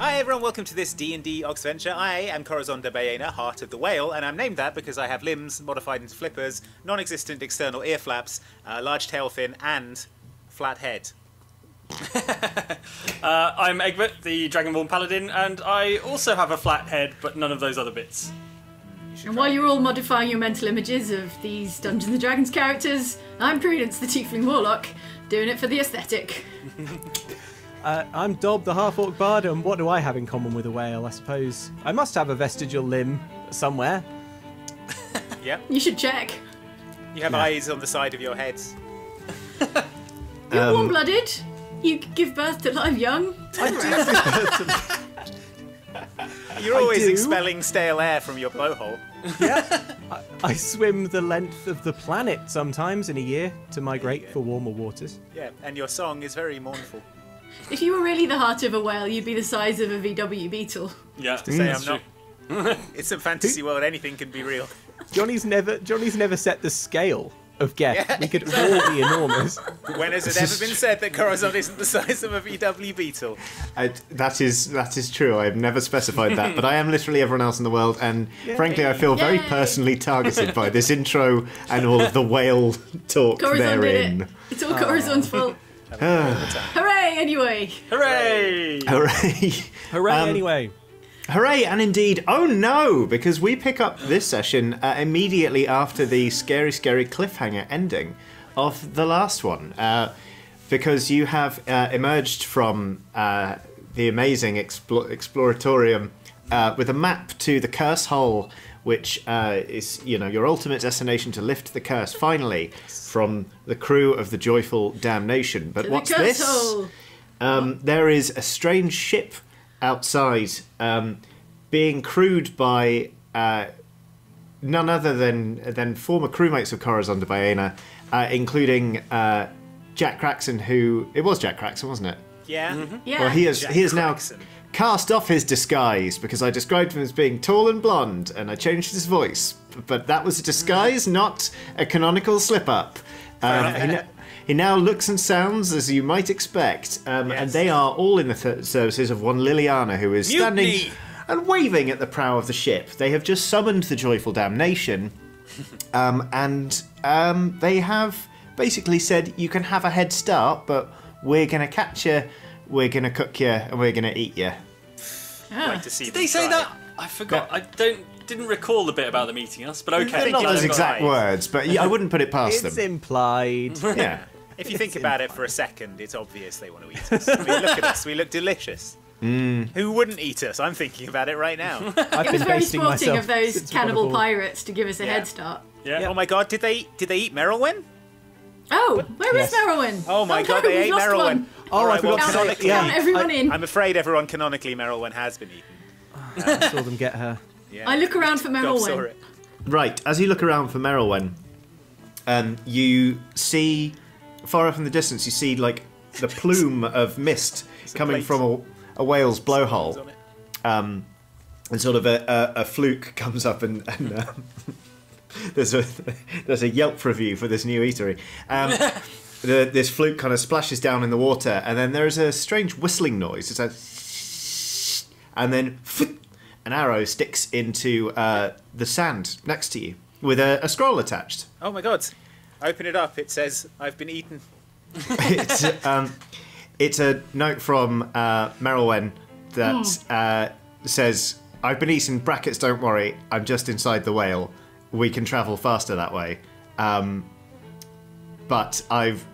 Hi everyone, welcome to this D&D Oxventure. I am Corazon de Baena, Heart of the Whale, and I'm named that because I have limbs modified into flippers, non-existent external ear flaps, uh, large tail fin, and flat head. Uh, I'm Egbert, the Dragonborn Paladin, and I also have a flat head, but none of those other bits. And while you're all modifying your mental images of these Dungeons and Dragons characters, I'm Prudence, the Tiefling Warlock, doing it for the aesthetic. Uh, I'm Dob, the half orc bard, and what do I have in common with a whale? I suppose I must have a vestigial limb somewhere. Yep. You should check. You have eyes on the side of your heads. You're Um, warm-blooded. You give birth to live young. I do. You're always do. expelling stale air from your blowhole. yeah. I swim the length of the planet sometimes in a year to migrate for warmer waters. Yeah, and your song is very mournful. If you were really the heart of a whale, you'd be the size of a VW Beetle. Yeah, To say mm, that's I'm not. it's a fantasy world, anything can be real. Johnny's never Johnny's never set the scale of Geth. we could all be enormous. When has it ever been said that Corazon isn't the size of a VW Beetle? I, that is that is true. I've never specified that, but I am literally everyone else in the world, and frankly, I feel very personally targeted by this intro and all of the whale talk Corazon therein. it. It's all Corazon's ah. fault. Hooray, anyway. Hooray! Hooray! Hooray! Um, anyway, Hooray! And indeed, oh no, because we pick up this session uh, immediately after the scary, scary cliffhanger ending of the last one. Uh, because you have uh, emerged from uh, the amazing explo- exploratorium uh, with a map to the curse hole, which uh, is, you know, your ultimate destination to lift the curse finally from the crew of the joyful damnation. But To what's the this? Um, there is a strange ship outside um, being crewed by uh, none other than than former crewmates of Corazon de Baena, uh, including uh, Jack Craxon, who it was Jack Craxon, wasn't it? Yeah. Yeah. Well, he is Jack he is now Craxon. Cast off his disguise because I described him as being tall and blonde, and I changed his voice. But that was a disguise, not a canonical slip up. Um, he, no- he now looks and sounds as you might expect, um, and they are all in the th- services of one Liliana, who is standing and waving at the prow of the ship. They have just summoned the joyful damnation, um, and um, they have basically said you can have a head start, but we're gonna catch you, we're gonna cook you, and we're gonna eat you. Like to see Did they say try. that? I forgot. I don't didn't recall the bit about them eating us, but okay. Not it those exact guys. words, but yeah, I wouldn't put it past it's them. implied. Yeah. If you think about it for a second, it's obvious they want to eat us. I mean, look at us. We look delicious. Mm. Who wouldn't eat us? I'm thinking about it right now. I've It been was very sporting of those since we got cannibal pirates to give us a Yeah. head start. yeah. oh my god, did they did they eat Merilwen? Oh, where is Yes. Merilwen? Oh my no, god, they ate lost Merilwen. one. Oh, I Alright, forgot well, to say. canonically, Yeah, Count everyone in. I'm afraid everyone canonically Merilwen has been eaten. I saw them get her. Yeah. I look around for God Merilwen. Right, as you look around for Merilwen, um, you see far off in the distance. You see like the plume of mist coming plate. from a, a whale's blowhole, um, and sort of a, a, a fluke comes up and. and um, There's a there's a Yelp review for this new eatery. Um, the, this flute kind of splashes down in the water, and then there is a strange whistling noise. It's a, and then an arrow sticks into uh, the sand next to you with a, a scroll attached. Oh my god. Open it up. It says, I've been eaten. it's, um, it's a note from uh, Merilwen that uh, says, "I've been eaten." Brackets. Don't worry. I'm just inside the whale. We can travel faster that way. Um, but I've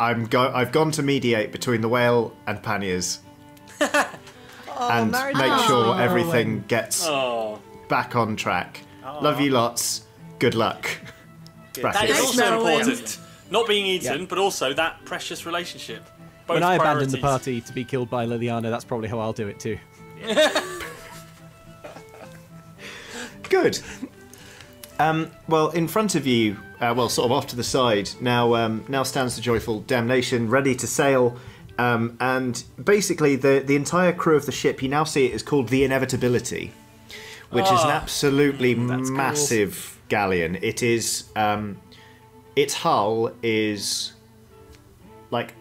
I'm go- I've gone to mediate between the whale and Panniers. and married make to sure Merilwen. everything gets Oh, back on track. Love you lots. Good luck. that Brackets. is Thanks, also Merilwen. important. Not being eaten, Yeah. but also that precious relationship. Both When I abandon the party to be killed by Liliana, that's probably how I'll do it too. Good. Um, well, in front of you, uh, well, sort of off to the side, now um, now stands the joyful damnation, ready to sail. Um, and basically, the the entire crew of the ship, you now see it is called the Inevitability, which is an Ah. absolutely That's cool. massive galleon. It is um, its hull is like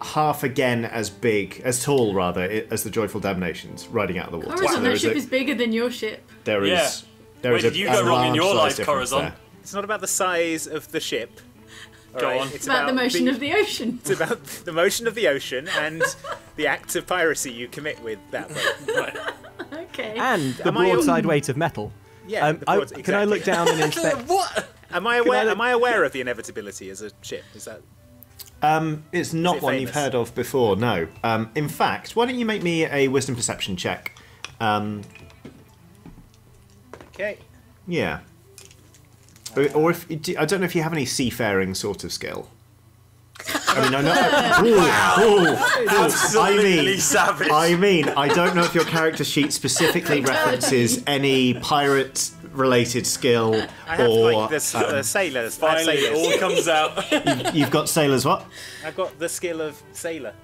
half again as big, as tall rather, as the Joyful Damnations riding out of the water. Corazon, So there ship a- is bigger than your ship. there is Yeah. there Where is a, did you go wrong in your life, Corazon? there. It's not about the size of the ship. Go alright? on. It's It's about the motion of the ocean. It's about the motion of the ocean and the acts of piracy you commit with that boat. Right. Okay. And the Am I- broadside weight of metal. Yeah. Um, the I, broad- Can I look down and inspect? what? Am I aware? look- Am I aware of the inevitability as a ship? Is that Um, it's not it one you've heard of before, no. Um, in fact, why don't you make me a wisdom perception check? Um, okay? yeah. Or, or if do- I don't know if you have any seafaring sort of skill. I mean, I know. Ooh, ooh, ooh. I mean, savage. I mean, I don't know if your character sheet specifically references any pirate-related skill, I have or like this uh, sailors. I have Finally, it all comes out. you've got sailors. What? I've got the skill of sailor.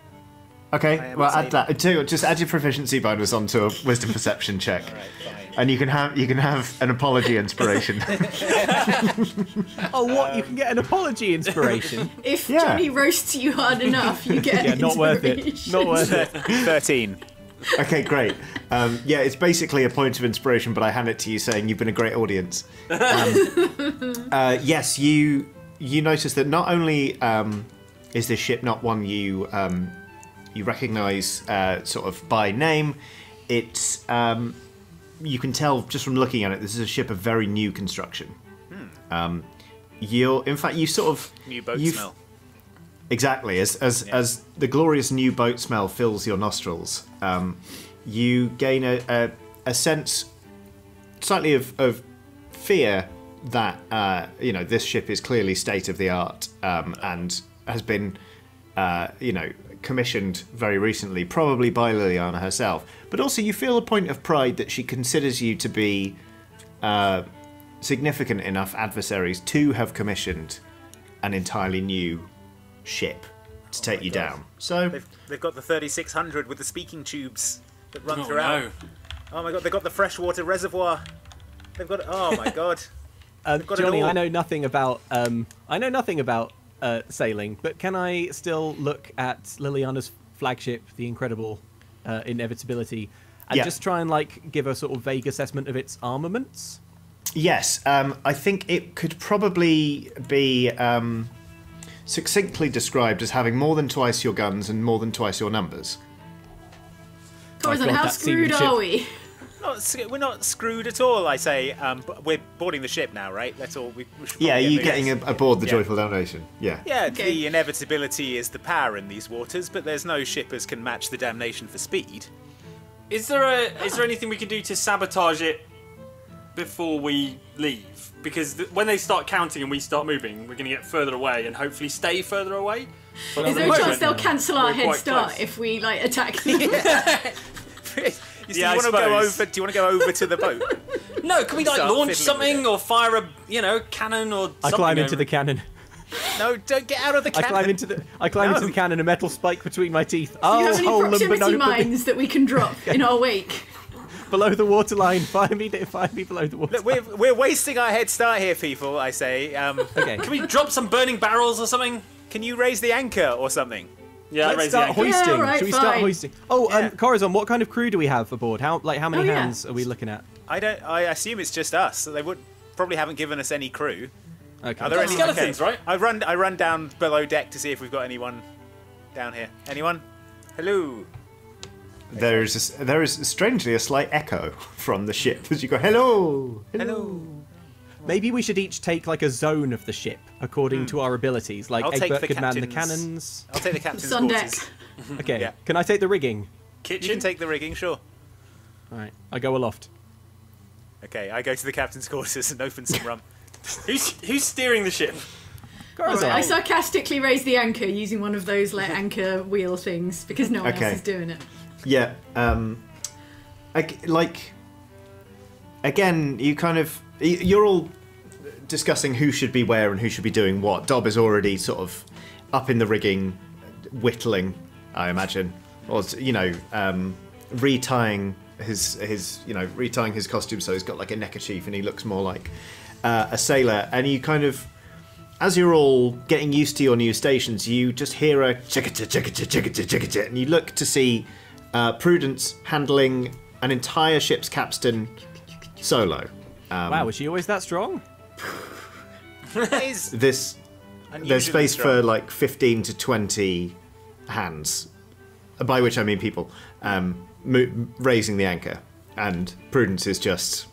Okay, well, add that. Too, just add your proficiency bonus onto a wisdom perception check, Right, fine. and you can have you can have an apology inspiration. Oh, what? You can get an apology inspiration. if Yeah. Johnny roasts you hard enough, you get yeah, not worth it. Not worth it. Thirteen. okay, great. Um, yeah, it's basically a point of inspiration, but I hand it to you saying you've been a great audience. Um, uh, yes, you you notice that not only um, is this ship not one you um, you recognise uh, sort of by name, it's um, you can tell just from looking at it this is a ship of very new construction. Um, you're in fact you sort of New boat smell. Exactly. As as Yeah. as the glorious new boat smell fills your nostrils, um, you gain a, a a sense, slightly of of fear that uh, you know this ship is clearly state of the art um, and has been uh, you know commissioned very recently, probably by Liliana herself. But also, you feel a point of pride that she considers you to be uh, significant enough adversaries to have commissioned an entirely new ship to take you God. down. So They've, they've got the 3600 with the speaking tubes that run Oh, throughout. no. Oh my god, they've got the freshwater reservoir. They've got. Oh my god. Um, Johnny. I know nothing about. Um, I know nothing about uh, sailing, but can I still look at Liliana's flagship, the Incredible uh, Inevitability, and Yeah. just try and like give a sort of vague assessment of its armaments? yes, um, I think it could probably be um, succinctly described as having more than twice your guns and more than twice your numbers. Corazon, God, how screwed are we? Not, we're not screwed at all, I say. Um, but we're boarding the ship now, right? That's all. We, we Yeah, probably you get getting moving. a, aboard the Yeah. Joyful Damnation. Yeah. Yeah, Okay. the inevitability is the power in these waters, but there's no shippers can match the damnation for speed. Is there a is there anything we can do to sabotage it before we leave? Because th- when they start counting and we start moving, we're going to get further away and hopefully stay further away. But Is there a chance they'll cancel our head start close. if we like attack the you Yeah, I want to go over? Do you want to go over to the boat? No, can we like Start launch something or fire a you know cannon or I climb into over- the cannon. no, don't get out of the I climb into the. I climb No. into the cannon, a metal spike between my teeth. Do Oh, you have any hold them, but proximity don't mines that we can drop in our wake? below the waterline. Fire me, fire me below the water. Look, we're, we're wasting our head start here, people. I say. Um, Okay. Can we drop some burning barrels or something? can you raise the anchor or something? Yeah, Let's start the hoisting. Yeah, alright, Should we start hoisting? Oh, Yeah. um, Corazon, what kind of crew do we have aboard? How like how many Oh, yeah. hands are we looking at? I don't. I assume it's just us. So they would probably haven't given us any crew. Okay. Are there any skeletons, okay. right? I run. I run down below deck to see if we've got anyone down here. Anyone? Hello. There is a s there is strangely a slight echo from the ship as you go, hello. Hello. Maybe we should each take like a zone of the ship according to our abilities. Like. I'll take Egbert the could man the cannons. I'll take the captain's Sun deck. Okay. Yeah. Can I take the rigging? You Kitchen. can take the rigging, sure. All right. I go aloft. Okay, I go to the captain's quarters and open some rum. Who's who's steering the ship? Corazon. I sarcastically raise the anchor using one of those like anchor wheel things because no one Okay. else is doing it. Yeah, um, ag- like again, you kind of y- you're all discussing who should be where and who should be doing what. Dob is already sort of up in the rigging, whittling, I imagine, or you know, um, retying his his you know retying his costume so he's got like a neckerchief and he looks more like uh, a sailor. And you kind of as you're all getting used to your new stations, you just hear a chickata chickata chickata chickata, and you look to see uh, Prudence handling an entire ship's capstan solo. Wow, was she always that strong? This there's space for like 15 to 20 hands, by which I mean people, um, mo- raising the anchor, and Prudence is just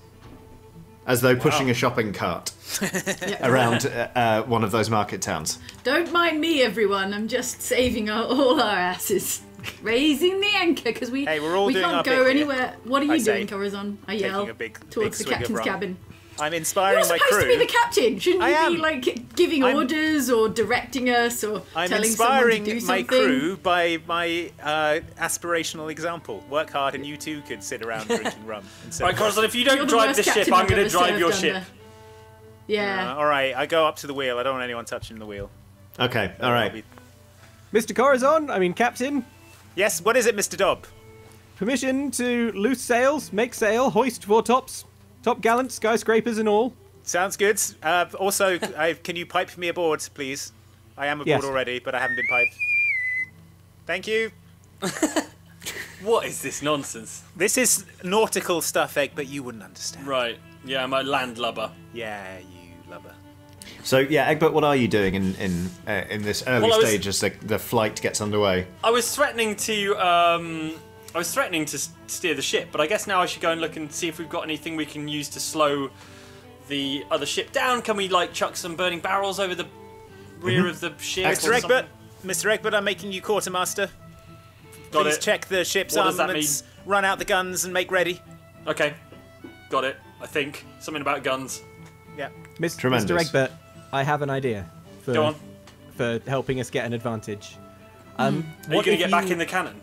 as though pushing a shopping cart around uh, uh, one of those market towns. Don't mind me, everyone. I'm just saving our, all our asses. Raising the anchor because we Hey, we're all we doing can't go bit here. anywhere. What are you I doing, Corazon? I yell a big- big towards the captain's cabin. I'm inspiring You're inspiring my supposed crew. to be the captain. Shouldn't I you am. be like giving I'm- orders or directing us or I'm telling someone to do my crew by my uh, aspirational example. Work hard, and you too could sit around drinking rum. And so Right, Corazon, if you don't the drive worst the ship, I'm going to drive served your under. ship. Yeah. Uh, all right, I go up to the wheel. I don't want anyone touching the wheel. Okay, all I'll right. be- Mr. Corazon, I mean Captain, Yes, what is it, Mr. Dob? permission to loose sails, make sail, hoist foretops, top gallant, skyscrapers and all. Sounds good. Uh, also, I, can you pipe me aboard, please? I am aboard Yes. already, but I haven't been piped. Thank you. What is this nonsense? This is nautical stuff, Egg, but you wouldn't understand. Right, yeah, I'm a landlubber. Yeah, you lubber. So yeah, Egbert, what are you doing in in uh, in this early Well, I was- stage as the, the flight gets underway? I was threatening to, um, I was threatening to steer the ship, but I guess now I should go and look and see if we've got anything we can use to slow the other ship down. Can we like chuck some burning barrels over the rear of the ship? Mr. or Egbert. Mr. Egbert, I'm making you quartermaster. Got Please it. check the ship's What does that armaments, run out the guns, and make ready. Okay, got it. I think something about guns. Yeah. Mis- Tremendous. Mr. Egbert, I have an idea for Go on. for helping us get an advantage. Um, Are you going to if get back in the cannon?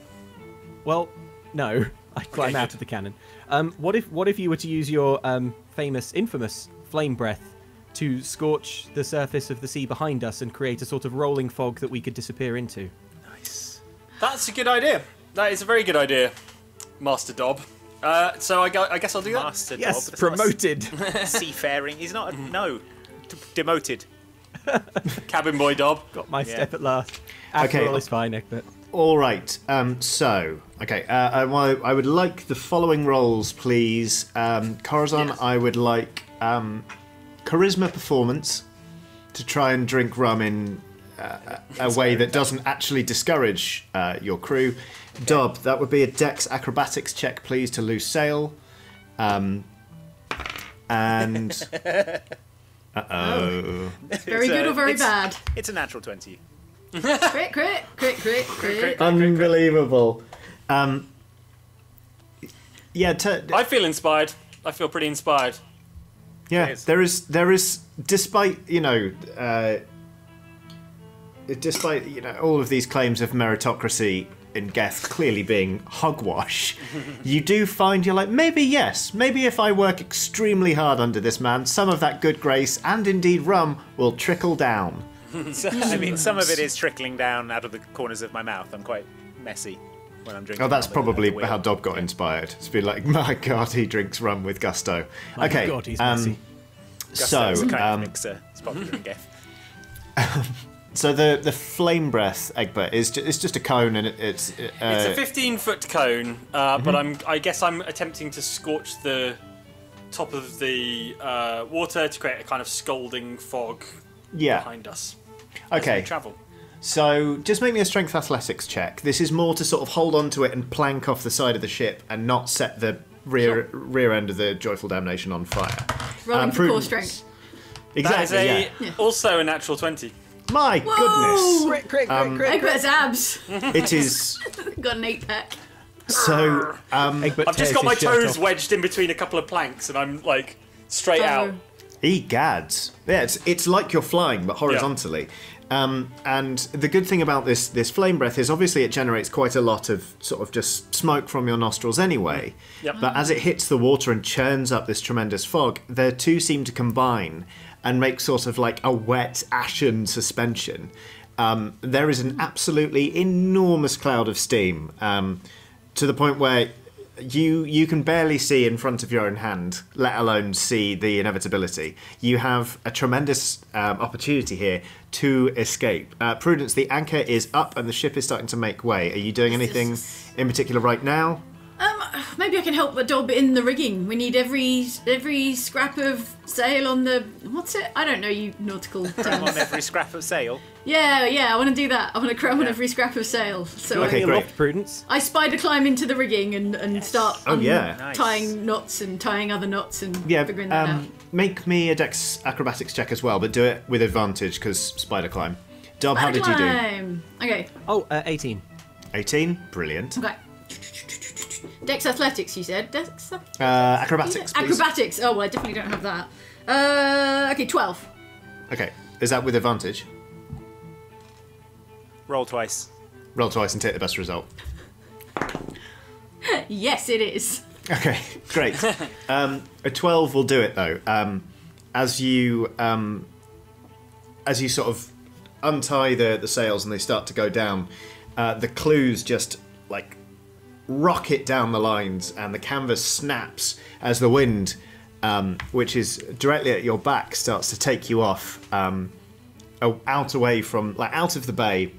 Well, no, I climb Okay, out of the cannon. Um, what if what if you were to use your um, famous, infamous flame breath to scorch the surface of the sea behind us and create a sort of rolling fog that we could disappear into? Nice. That's a good idea. That is a very good idea, Master Dob. Uh, so I, go, I guess I'll do that. Master Yes, Dob. Promoted. seafaring. He's not. A, no. D- demoted. Cabin boy Dob. Got my Yeah. step at last. After Okay. all is fine, Egbert. All right. Um, so, okay. Uh, I, I would like the following roles, please. Um, Corazon, Yes. I would like um, charisma performance to try and drink rum in uh, a way that doesn't actually discourage uh, your crew. Dob, that would be a Dex acrobatics check, please, to lose sail. Um, and uh oh. Very It's good a- or very it's- bad? It's a natural 20. Crit, crit, crit, crit, crit. Unbelievable. Um, yeah, t- I feel inspired. I feel pretty inspired. Yeah, Yes. there is there is despite you know uh, despite you know all of these claims of meritocracy in Geth clearly being hogwash, you do find you're like maybe yes, maybe if I work extremely hard under this man, some of that good grace and indeed rum will trickle down. So, I mean, some of it is trickling down out of the corners of my mouth. I'm quite messy when I'm drinking. Oh, that's rum at the- probably at the wheel. how Dob got inspired. It's been like, my God, he drinks rum with gusto. My okay, God, he's um, messy. Gusto so is a kind um, of mixer. It's popular in Geth. So the the flame breath Egbert is ju- it's just a cone and it, it's uh, It's a 15 foot cone, uh, but I'm. I guess I'm attempting to scorch the top of the uh, water to create a kind of scalding fog yeah. behind us. as we Okay, travel. so just make me a strength athletics check. This is more to sort of hold on to it and plank off the side of the ship and not set the rear rear end of the joyful damnation on fire. Rolling Um, for core prudence. strength. That is Exactly. a yeah. also a natural 20. My Whoa! goodness, Crit, crit, crit, um, crit, crit. Egbert's abs. it is Got an eight pack. so. Um, Egbert I've just tears got my his shirt toes off. wedged in between a couple of planks, and I'm like straight out. Egads. Yeah, it's, it's like you're flying, but horizontally. Um, and the good thing about this this flame breath is obviously it generates quite a lot of sort of just smoke from your nostrils anyway. Yep. But as it hits the water and churns up this tremendous fog, the two seem to combine and make sort of like a wet, ashen suspension. Um, there is an absolutely enormous cloud of steam um, to the point where you you can barely see in front of your own hand, let alone see the inevitability. You have a tremendous um, opportunity here to escape. Uh, Prudence, the anchor is up and the ship is starting to make way. Are you doing anything in particular right now? Um, maybe I can help the Dob in the rigging. We need every every scrap of sail on the what's it? I don't know you nautical I'm terms. on every scrap of sail. yeah, yeah. I want to do that. I want to cram on every scrap of sail. So Okay, Any great. aloft, Prudence. I spider climb into the rigging and, and start Oh, yeah. Nice. tying knots and tying other knots and Yeah, figuring that out. um, make me a dex acrobatics check as well, but do it with advantage because spider climb. Dob, how did you do? Climb. Okay, Oh, uh, 18. 18? Brilliant. okay. Dex athletics, you said. Dex Uh, acrobatics, please. acrobatics. Oh well, I definitely don't have that. Uh, okay, twelve. Okay, is that with advantage? Roll twice. Roll twice and take the best result. Yes, it is. Okay, great. um, a twelve will do it though. Um, as you um, as you sort of untie the the sails and they start to go down, uh, the clews just like rocket down the lines, and the canvas snaps as the wind, um, which is directly at your back, starts to take you off um, out away from like out of the bay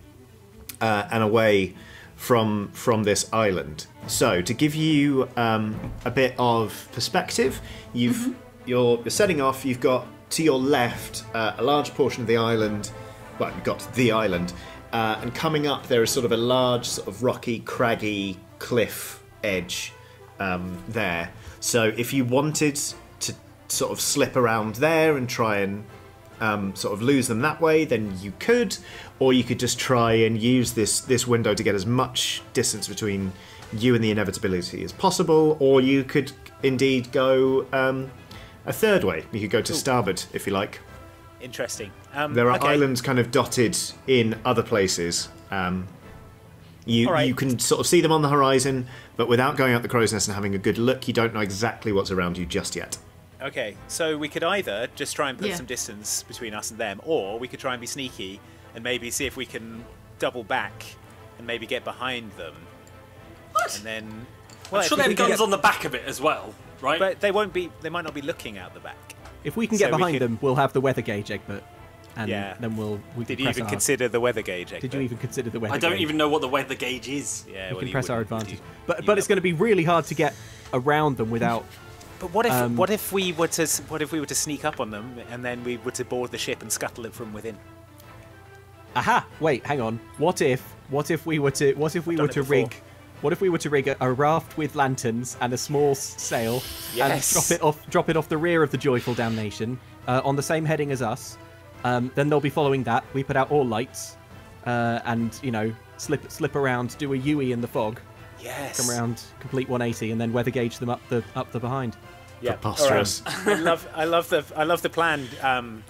uh, and away from from this island. So to give you um, a bit of perspective, you've you're, you're setting off. You've got to your left uh, a large portion of the island. Well, you've got the island, uh, and coming up there is sort of a large, sort of rocky, craggy cliff edge um, there. So if you wanted to sort of slip around there and try and um, sort of lose them that way, then you could, or you could just try and use this this window to get as much distance between you and the inevitability as possible, or you could indeed go um, a third way. You could go to starboard if you like. Interesting. Um, There are okay. islands kind of dotted in other places. Um, you All right. you can sort of see them on the horizon, but without going out the crow's nest and having a good look, you don't know exactly what's around you just yet. Okay, so we could either just try and put Yeah. some distance between us and them, or we could try and be sneaky and maybe see if we can double back and maybe get behind them. What? And then, I'm sure we they have guns get- on the back of it as well, right? But they won't be. They might not be looking out the back. If we can So get we behind could- them, we'll have the weather gauge, Egbert. And Yeah. then we'll. We Did can you press even our, consider the weather gauge? Did you even consider the weather gauge? I don't gauge? even know what the weather gauge is. Yeah, We well, can press our advantage. you- But you but it's going to be really hard to get around them without. But what if um, what if we were to what if we were to sneak up on them and then we were to board the ship and scuttle it from within? Aha! Wait, hang on. What if? What if we were to? What if we Done were to before. rig? What if we were to rig a, a raft with lanterns and a small s- sail Yes. and drop it off? Drop it off the rear of the Joyful Damnation uh, on the same heading as us. Um, then they'll be following that. We put out all lights, uh, and you know, slip slip around, do a Yui in the fog, Yes. come around, complete 180, and then weather gauge them up the up the behind. Yeah. Preposterous. All right. I love I love the I love the plan. Um,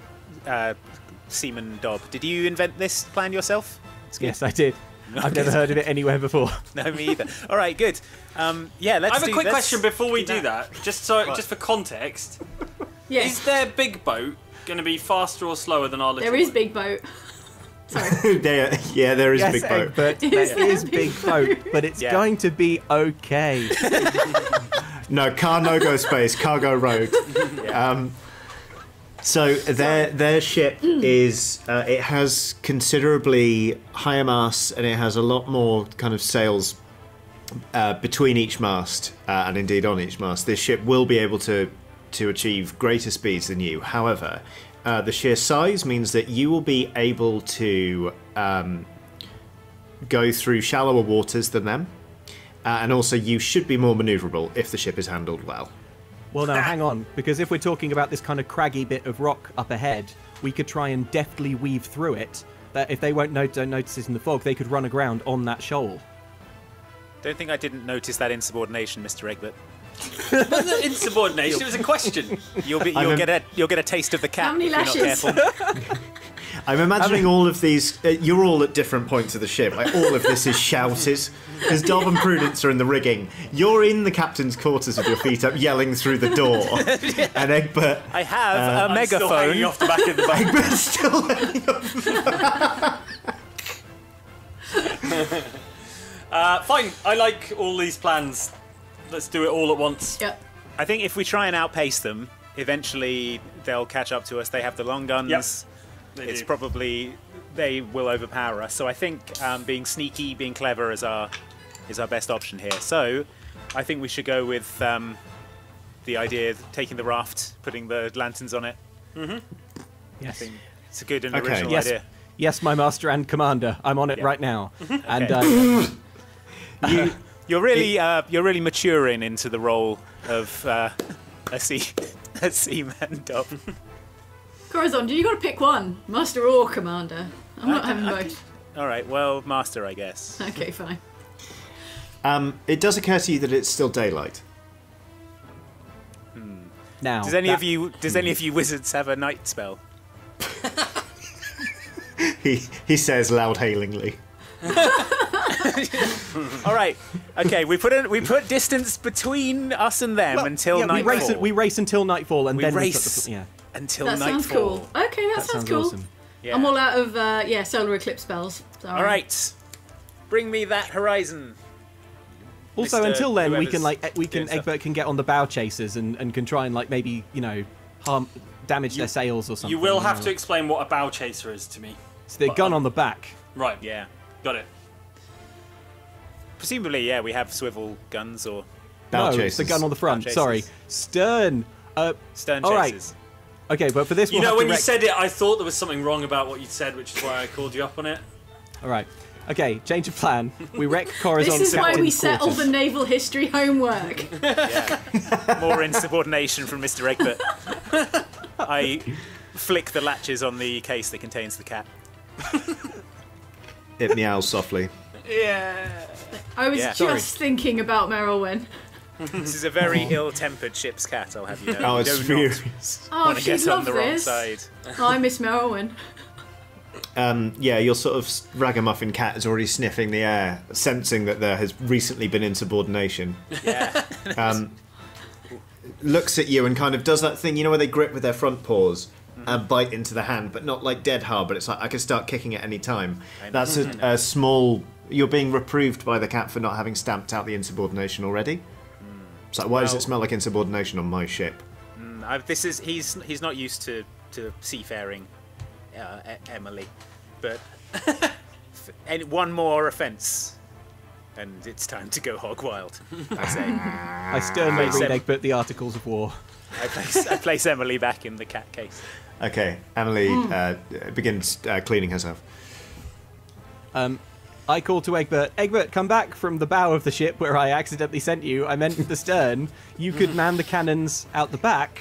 uh, Seaman Dob. Did you invent this plan yourself? Yes, I did. I've never heard of it anywhere before. No, me either. All right, good. Um, yeah, let's I have a quick question before we do do that, just so just for context. Yeah, Is their big boat going to be faster or slower than our little there is boat? big boat. Sorry. there, yeah, there is yes, big boat. Egbert, Is there there is big big boat, boat? but it's Yeah. going to be okay. No, car no go space, cargo road. Um, so their their ship is uh, it has considerably higher masts and it has a lot more kind of sails uh, between each mast uh, and indeed on each mast. This ship will be able to to achieve greater speeds than you. However, uh, the sheer size means that you will be able to um, go through shallower waters than them. Uh, and also, you should be more maneuverable if the ship is handled well. Well, now hang on, because if we're talking about this kind of craggy bit of rock up ahead, we could try and deftly weave through it. That if they won't note, don't notice it in the fog, they could run aground on that shoal. Don't think I didn't notice that insubordination, Mr. Egbert. It wasn't insubordination. It was a question. You'll be, you'll a- get a you'll get a taste of the cat How many if you're not lashes? careful. I'm imagining all of these. Uh, you're all at different points of the ship. Like all of this is shouted because Dob and Prudence are in the rigging. You're in the captain's quarters with your feet up, yelling through the door. And Egbert, I have a I'm still hanging megaphone. off the back of the boat. Egbert's still hanging off. Uh, fine. I like all these plans. Let's do it all at once. Yep. I think if we try and outpace them, eventually they'll catch up to us. They have the long guns. Yep. They It's do. probably they will overpower us. So I think um, being sneaky, being clever is our is our best option here. So I think we should go with um, the idea of taking the raft, putting the lanterns on it. Mhm. Yes. It's a good and Okay. original Yes. idea. Yes, my master and commander. I'm on it Yeah. right now. And Okay. uh, You, you're really uh, you're really maturing into the role of uh, a sea a seaman. Dob. Corazon, do you got to pick one, master or commander. I'm not I- having I- both. All right, well, master, I guess. Okay, fine. Um, it does occur to you that it's still daylight. now, Does any that- of you does any of you wizards have a night spell? He he says loud hailingly. All right, okay. We put a, we put distance between us and them Well, until yeah, we nightfall. race. We race until nightfall, and We then race. We put the, yeah, until That sounds cool. Okay, that, that sounds, sounds cool. awesome. Yeah. I'm all out of uh, yeah solar eclipse spells. Sorry. All right, bring me that horizon. Also, Mr. until then, we can like we can. Egbert can get on the bow chasers and, and can try and like maybe you know harm damage their sails or something. You will have know. to explain what a bow chaser is to me. It's the gun on the back. Right. Yeah. Got it. Presumably, yeah, we have swivel guns or Bow no, it's the gun on the front. Sorry, stern. Uh, stern All right. chasers. okay, but for this, one. You we'll know, when to you said it, I thought there was something wrong about what you said, which is why I called you up on it. All right. Okay, change of plan. We wreck Corazon's This is why we captain's set all the naval history homework. More insubordination from Mr. Egbert. I flick the latches on the case that contains the cat. It meows softly. Yeah. I was Yeah. just Sorry. thinking about Merilwen. This is a very ill-tempered ship's cat. I'll have you know. Oh, You it's do not furious. Oh, want to she'd get on love the wrong this. side. Oh, I miss Merilwen. Um, yeah, your sort of ragamuffin cat is already sniffing the air, sensing that there has recently been insubordination. Yeah. Um, looks at you and kind of does that thing, you know, where they grip with their front paws and bite into the hand, but not like dead hard. But it's like I can start kicking at any time. That's a, a small. You're being reproved by the cat for not having stamped out the insubordination already. It's like, why does it smell like insubordination on my ship? I, this is he's he's not used to to seafaring, uh, E- Emily, but and one more offence, and it's time to go hog wild. I say. I sternly Face read em- the articles of war. I place I place Emily back in the cat case. Okay, Emily uh, begins uh, cleaning herself. Um, I call to Egbert. Egbert, come back from the bow of the ship where I accidentally sent you. I meant the stern. You could man the cannons out the back,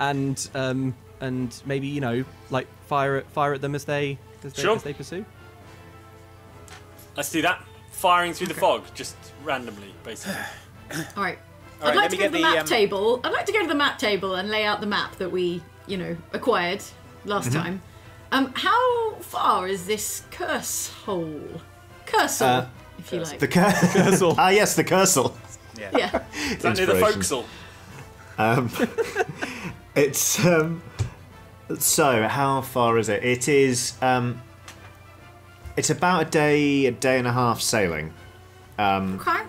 and um, and maybe you know like fire at fire at them as they as they, Sure. as they pursue. Let's do that. Firing through the fog, just randomly, basically. All right. All I'd right, like let to me go to the get the, map um, table. I'd like to go to the map table and lay out the map that we, you know, acquired last Mm-hmm. time. Um, how far is this curse hole? Cursor, Uh, if you like. The cur- Cursor. ah, yes, the cursor. Yeah. yeah. Is that near the Inspiration. forecastle? It's um. So how far is it? It is um. It's about a day, a day and a half sailing, Okay.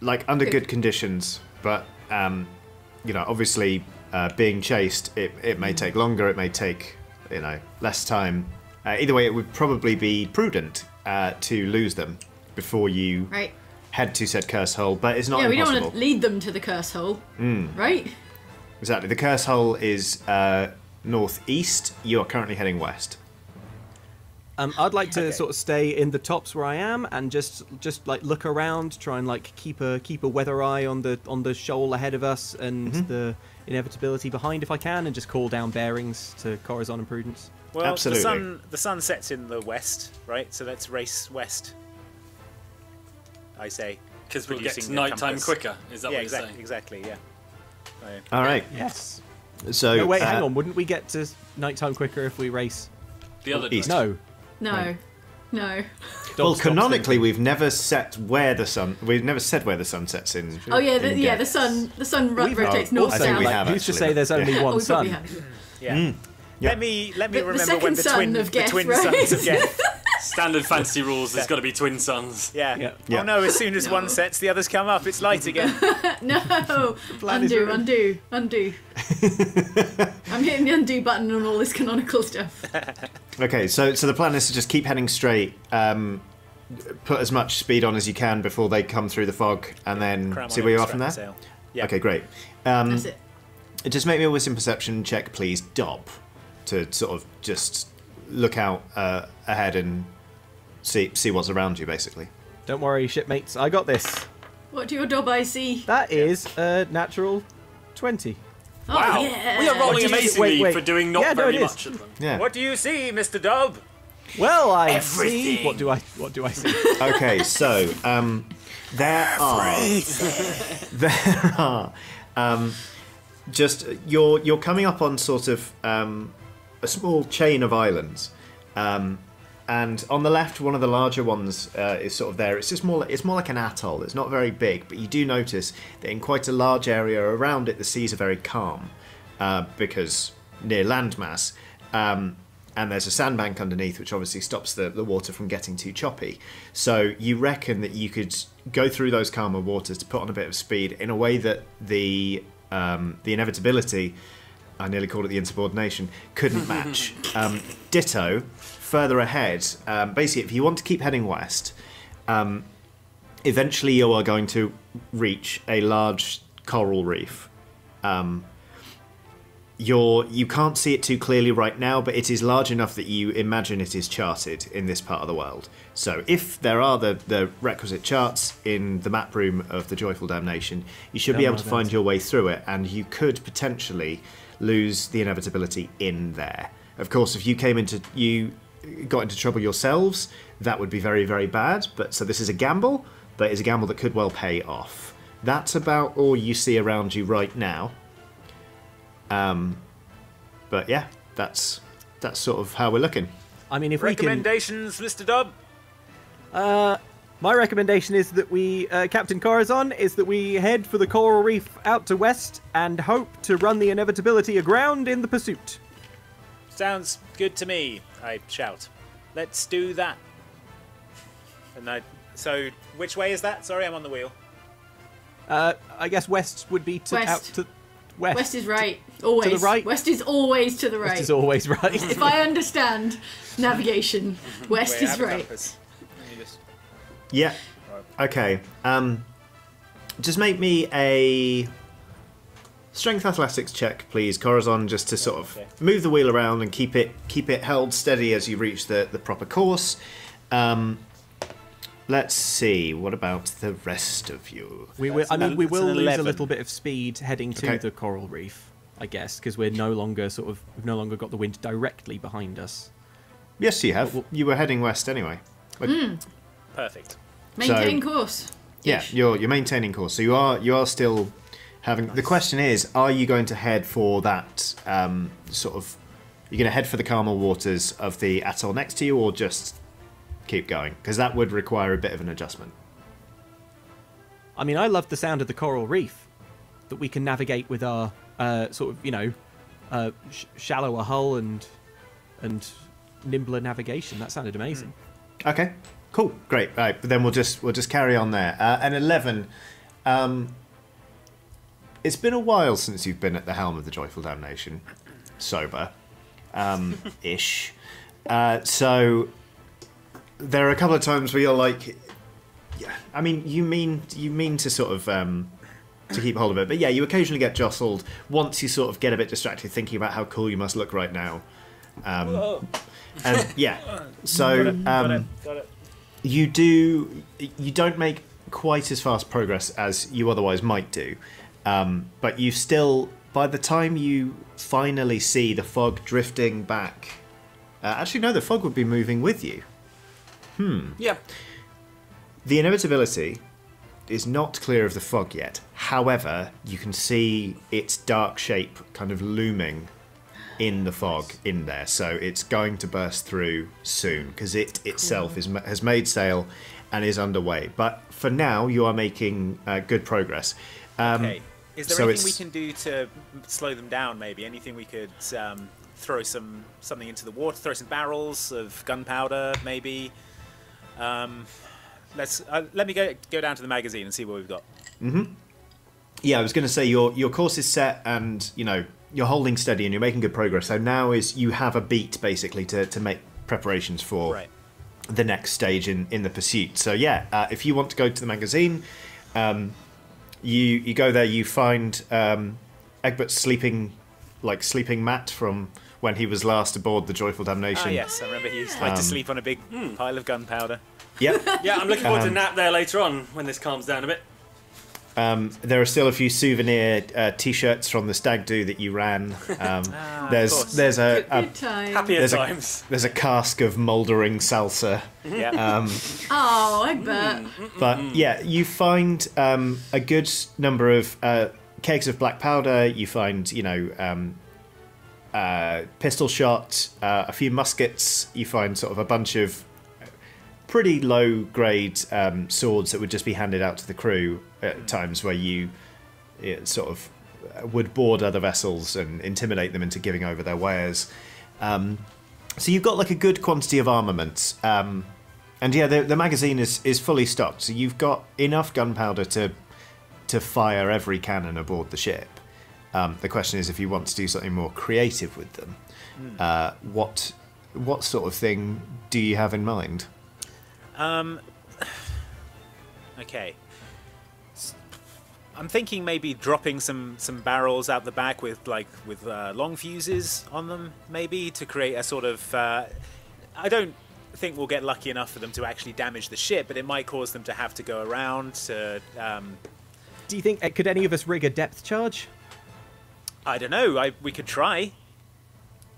like under Good. good conditions. But um, you know, obviously, uh, being chased, it it may take longer. It may take you know less time. Uh, either way, it would probably be prudent uh, to lose them before you Right. head to said curse hole. But it's not yeah, we don't want to lead them to the curse hole. Right? Exactly. The curse hole is uh, northeast. You are currently heading west. Um, I'd like to Okay. sort of stay in the tops where I am and just just like look around, try and like keep a keep a weather eye on the on the shoal ahead of us and Mm-hmm. the inevitability behind if I can, and just call down bearings to Corazon and Prudence. Well, Absolutely. the sun the sun sets in the west, right? So let's race west. I say. Because we'll get to nighttime compass. quicker. Is that yeah, what you're exactly, saying? exactly, yeah. So, All right. Yes. So No, wait, uh, hang on. Wouldn't we get to nighttime quicker if we race? The other East. direction. No. No. Right. No. Well, canonically, we've never set where the sun. We've never said where the sun sets in. Oh yeah, the, in yeah. The sun, the sun ro- rotates oh, north I south. think we like, have, who's to say there's only Yeah. Oh, one we probably sun? have. yeah. Yeah. Let me let me The- the remember when the twin of the Geth, twin right? sons of Geth Standard fantasy rules. There's got to be twin sons. Yeah. Yeah. Yeah. Oh no! As soon as No. one sets, the others come up. It's light again. No, plan undo, undo, undo. I'm hitting the undo button on all this canonical stuff. Okay, so so the plan is to just keep heading straight. Um, put as much speed on as you can before they come through the fog, and then Cram see where you are from there. Yeah. Okay, great. Um, That's it. just make me a wisdom perception check, please, Dob, to sort of just look out uh, ahead and see see what's around you, basically. Don't worry, shipmates. I got this. What do your dob I see? That is a natural 20. Oh, Wow, yeah. we are rolling What do amazingly wait, wait. for doing not Yeah, very it is. much at the moment. Yeah. What do you see, Mr. Dob? Well, I see. What do I? What do I see? Okay, so um, there are there are um, just you're you're coming up on sort of um, a small chain of islands, um, and on the left, one of the larger ones uh, is sort of there. It's just more it's more like an atoll. It's not very big, but you do notice that in quite a large area around it, the seas are very calm uh, because near landmass. Um, and there's a sandbank underneath, which obviously stops the, the water from getting too choppy. So you reckon that you could go through those calmer waters to put on a bit of speed in a way that the um, the inevitability, I nearly called it the insubordination, couldn't match. um, ditto, further ahead, um, basically, if you want to keep heading west, um, eventually you are going to reach a large coral reef. Um, you're you can't see it too clearly right now, but it is large enough that you imagine it is charted in this part of the world. So if there are the, the requisite charts in the map room of the Joyful Damnation, you should be Don't able to find your way through it, and you could potentially lose the inevitability in there. Of course, if you came into you got into trouble yourselves, that would be very very bad. But so this is a gamble, but it's a gamble that could well pay off. That's about all you see around you right now. Um, but yeah, that's that's sort of how we're looking. I mean, if we can. Recommendations, Mr. Dob? My recommendation is that we, uh, Captain Corazon, is that we head for the coral reef out to west and hope to run the inevitability aground in the pursuit. Sounds good to me, I shout. Let's do that. And I. So, which way is that? Sorry, I'm on the wheel. Uh, I guess west would be to West. out to west. West is right. Always. To the right? West is always to the right. West is always right. if I understand navigation, west Wait, is have a right. Yeah. Okay. Um, just make me a strength athletics check, please, Corazon, just to sort of Okay. move the wheel around and keep it keep it held steady as you reach the the proper course. Um, let's see. What about the rest of you? We will. I mean, we will lose a little bit of speed heading to Okay. the coral reef, I guess, because we're no longer sort of we've no longer got the wind directly behind us. Yes, you have. Well- You were heading west anyway. But- Perfect. Maintain course. Yeah, you're you're maintaining course, so you are you are still having. The question is, are you going to head for that um, sort of? You're going to head for the calmer waters of the atoll next to you, or just keep going? Because that would require a bit of an adjustment. I mean, I love the sound of the coral reef that we can navigate with our uh, sort of you know uh, sh- shallower hull and and nimbler navigation. That sounded amazing. Okay, cool, great. Right, but then we'll just we'll just carry on there. Uh, and eleven. Um, it's been a while since you've been at the helm of the Joyful Damnation, sober, um, ish. Uh, so there are a couple of times where you're like, yeah, I mean, you mean you mean to sort of um, to keep hold of it, but yeah, you occasionally get jostled once you sort of get a bit distracted thinking about how cool you must look right now. Um, and yeah, so Got. Got um, it. Got it. You do you don't make quite as fast progress as you otherwise might do um, but you still by the time you finally see the fog drifting back uh, actually no the fog would be moving with you Hmm. Yeah. the inevitability is not clear of the fog yet however you can see its dark shape kind of looming in the fog in there so it's going to burst through soon because it itself is, has made sail and is underway but for now you are making uh, good progress um, Okay. Is there so anything we can do to slow them down? Maybe anything we could um, throw some something into the water, throw some barrels of gunpowder, maybe. Um, let's uh, let me go go down to the magazine and see what we've got. Yeah, I was going to say your your course is set, and you know you're holding steady and you're making good progress. So now is you have a beat basically to to make preparations for Right. the next stage in in the pursuit. So yeah, uh, if you want to go to the magazine, um, you you go there. You find um, Egbert sleeping like sleeping mat from when he was last aboard the Joyful Damnation. Ah, yes, I remember he used to like to sleep on a big pile of gunpowder. Yep. Yeah, I'm looking forward to Um, a nap there later on when this calms down a bit. Um, there are still a few souvenir uh, T-shirts from the stag do that you ran. Um, Ah, there's course. there's a, a Good time. Happier there's a- times. there's a cask of mouldering salsa. Yeah. Um, Oh, Egbert. but yeah, you find um, a good number of uh, kegs of black powder. You find you know um, uh, pistol shot, uh, a few muskets. You find sort of a bunch of pretty low grade um, swords that would just be handed out to the crew at times where you uh, sort of uh, would board other vessels and intimidate them into giving over their wares. Um, so you've got like a good quantity of armaments. Um, and yeah, the, the magazine is, is fully stocked, so you've got enough gunpowder to to fire every cannon aboard the ship. Um, the question is if you want to do something more creative with them. Uh, what what sort of thing do you have in mind? Um. Okay. S- I'm thinking maybe dropping some some barrels out the back with like with uh, long fuses on them, maybe to create a sort of. Uh, I don't think we'll get lucky enough for them to actually damage the ship, but it might cause them to have to go around to. Um, Do you think uh, could any of us rig a depth charge? I don't know. I, we could try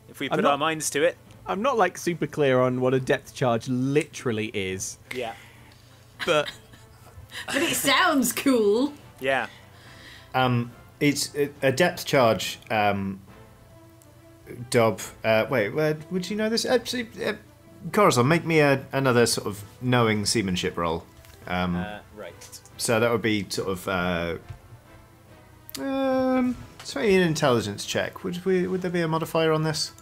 if we put not- our minds to it. I'm not like super clear on what a depth charge literally is, Yeah. but But it sounds cool. Yeah. It's a, a depth charge. Um, Dob, uh, wait, where, would you know this? Actually, uh, Corazon, make me a, another sort of knowing seamanship roll. Um, Uh, right. So that would be sort of uh, um, it's maybe an intelligence check. Would we? Would there be a modifier on this?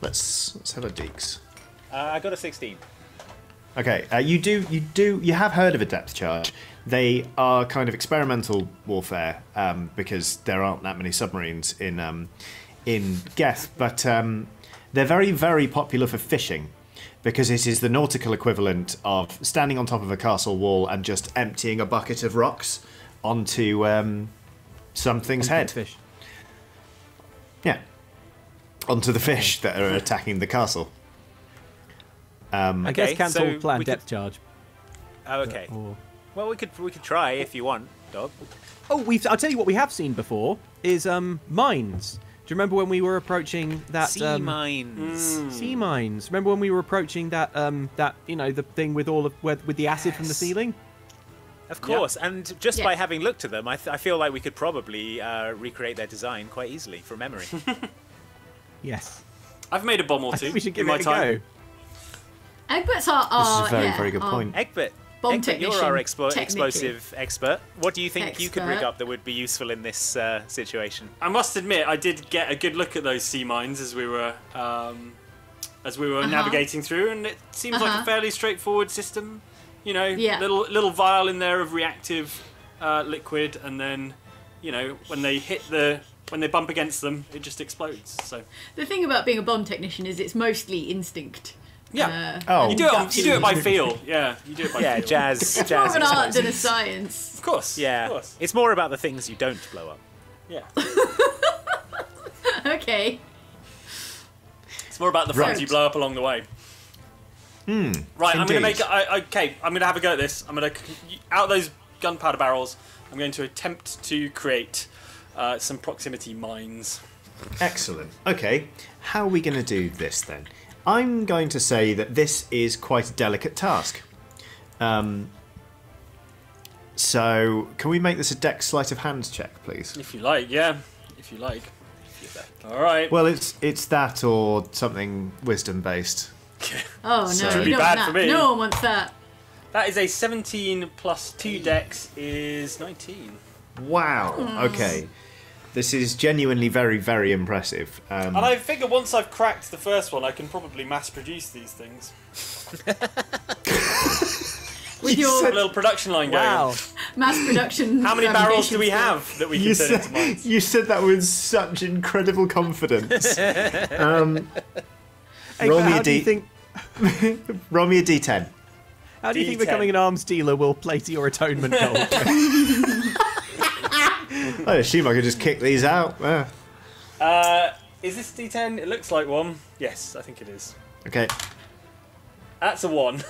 Let's let's have a deeks. Uh, I got a 16. Okay, uh, you do you do you have heard of a depth charge? They are kind of experimental warfare um, because there aren't that many submarines in um, in Geth, but um, they're very very popular for fishing because it is the nautical equivalent of standing on top of a castle wall and just emptying a bucket of rocks onto um, something's head. fish. Yeah, onto the fish that are attacking the castle. Um, I guess Okay, cancel so plan we could- depth charge. Oh, okay. Or... Well, we could we could try if you want, Dob. Oh, we've. I'll tell you what we have seen before is um mines. Do you remember when we were approaching that sea um, mines. sea mines? Remember when we were approaching that um that you know the thing with all of with, with the acid from the ceiling? Of course, and just Yeah. by having looked at them, I, th- I feel like we could probably uh, recreate their design quite easily from memory. Yes. I've made a bomb or I two think we should in give my it a time. go. Egbert's our, This is a very, yeah, very good our point. Egbert, Bomb Egbert, you're our explo- technically. explosive expert. What do you think you could rig up that would be useful in this uh, situation? I must admit, I did get a good look at those sea mines as we were um, as we were Uh-huh. navigating through, and it seems like Uh-huh. a fairly straightforward system. You know, Yeah. little little vial in there of reactive uh, liquid, and then you know when they hit the when they bump against them, it just explodes. So The thing about being a bomb technician is it's mostly instinct. Yeah, Uh, Oh. you do it. You do it by feel. Yeah, you do it by feel. Yeah, feel. jazz, It's more jazz of an art than a science. Of course. Yeah, Of course. it's more about the things you don't blow up. Yeah. okay. It's more about the friends Right. you blow up along the way. Hmm. Right, I'm going to make. I, okay, I'm going to have a go at this. I'm going to out of those gunpowder barrels. I'm going to attempt to create uh, some proximity mines. Excellent. Okay, how are we going to do this then? I'm going to say that this is quite a delicate task. Um, so, can we make this a deck sleight of hand check, please? If you like, yeah. If you like. All right. Well, it's it's that or something wisdom based. Oh no, So- you be don't bad want for that. me. No one wants that. That is a 17 plus 2 dex is 19. Wow. Okay. This is genuinely very, very impressive. Um, And I figure once I've cracked the first one, I can probably mass produce these things. With You your A little production line going. Wow. mass production. How many barrels do we have that we you can turn into said, mines? you said that with such incredible confidence. um, Hey, Roll me a how do you D- think? roll me a d10. How do you think D10. becoming an arms dealer will play to your atonement goal? I assume I could just kick these out. Yeah. Uh, is this D10? It looks like one. Yes, I think it is. Okay, That's a one.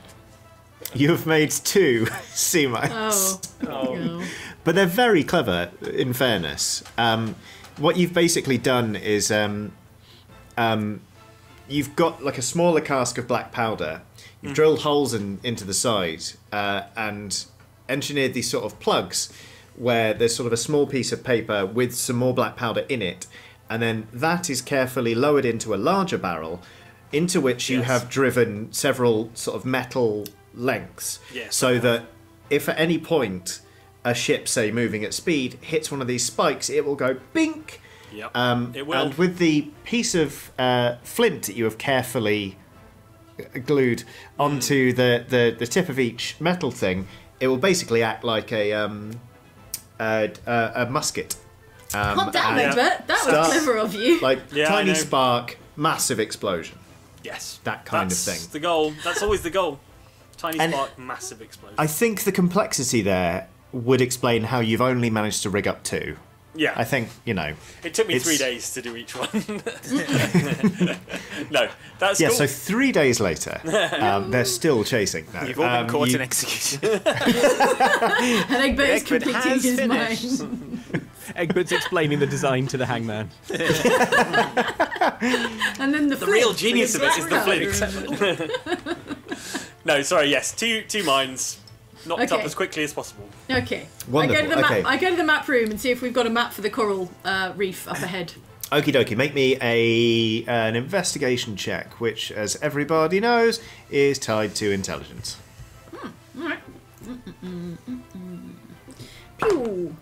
you have made two sea mines. Oh, oh. no. But they're very clever, in fairness. Um, what you've basically done is um, um, you've got like a smaller cask of black powder. You've drilled holes in, into the side uh, and engineered these sort of plugs where there's sort of a small piece of paper with some more black powder in it. And then that is carefully lowered into a larger barrel into which you Yes. have driven several sort of metal lengths Yes, so that if at any point a ship, say moving at speed, hits one of these spikes, it will go bink. Yep. Um, it will. And with the piece of uh, flint that you have carefully uh, glued onto the, the, the tip of each metal thing, it will basically act like a um, a, a, a musket. Um, God damn, and Egbert. That was clever of you. Like Yeah, I tiny know. spark, massive explosion. yes. that kind of thing. the goal. That's always the goal. Tiny And- spark, massive explosion. I think the complexity there would explain how you've only managed to rig up two. Yeah. I think you know. it took me it's- three days to do each one. no, that's Yeah, cool. so three days later, um, they're still chasing. No, You've all been um, caught you- and executed. and Egbert is completing has his finished. mind. Egbert's explaining the design to the hangman. And then the, the real genius of it is the flint. flint. no, sorry. Yes, two two mines knocked up as quickly as possible. Okay. I Wonderful, go to the okay. map. I go to the map room and see if we've got a map for the coral uh, reef up ahead. Okie dokie, make me a an investigation check, which, as everybody knows, is tied to intelligence. Alright. Pew.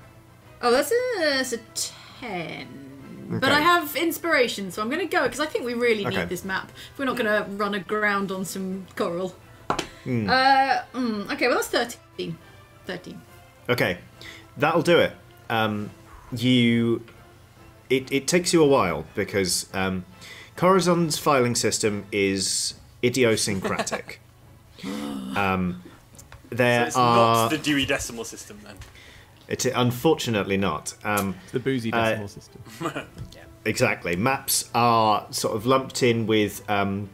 Oh, that's a, that's a 10. But I have inspiration, so I'm going to go because I think we really Okay. need this map. If we're not going to run aground on some coral. Hmm. Uh, mm, okay, well, that's 13. 13. Okay, that'll do it. Um, you, it, it takes you a while because um, Corazon's filing system is idiosyncratic. um, there It's are. not the Dewey Decimal System then. It's unfortunately not. Um, The boozy Uh, decimal system. Exactly. Maps are sort of lumped in with um,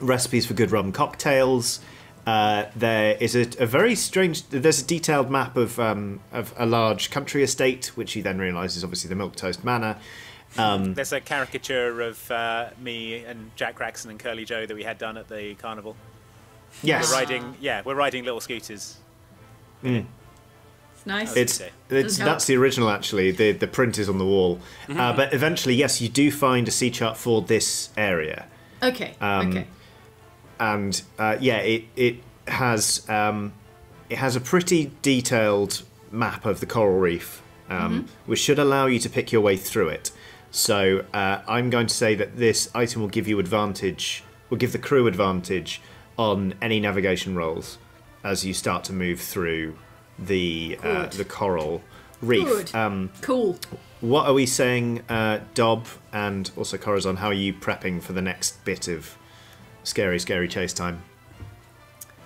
recipes for good rum cocktails. Uh, there is a, a very strange. There's a detailed map of um, of a large country estate, which you then realise is obviously the Milk Toast Manor. Um, There's a caricature of uh, me and Jack Craxton and Curly Joe that we had done at the carnival. yes, We're riding, yeah, we're riding little scooters. It's nice. it's, it's that's the original. Actually, the the print is on the wall. Uh, but eventually, yes, you do find a sea chart for this area. okay, um, okay. And uh, yeah, it it has um, it has a pretty detailed map of the coral reef, um, which should allow you to pick your way through it. So uh, I'm going to say that this item will give you advantage, will give the crew advantage on any navigation rolls as you start to move through the uh, the coral reef. Um, Cool. what are we saying, uh, Dob, and also Corazon? How are you prepping for the next bit of scary, scary chase time?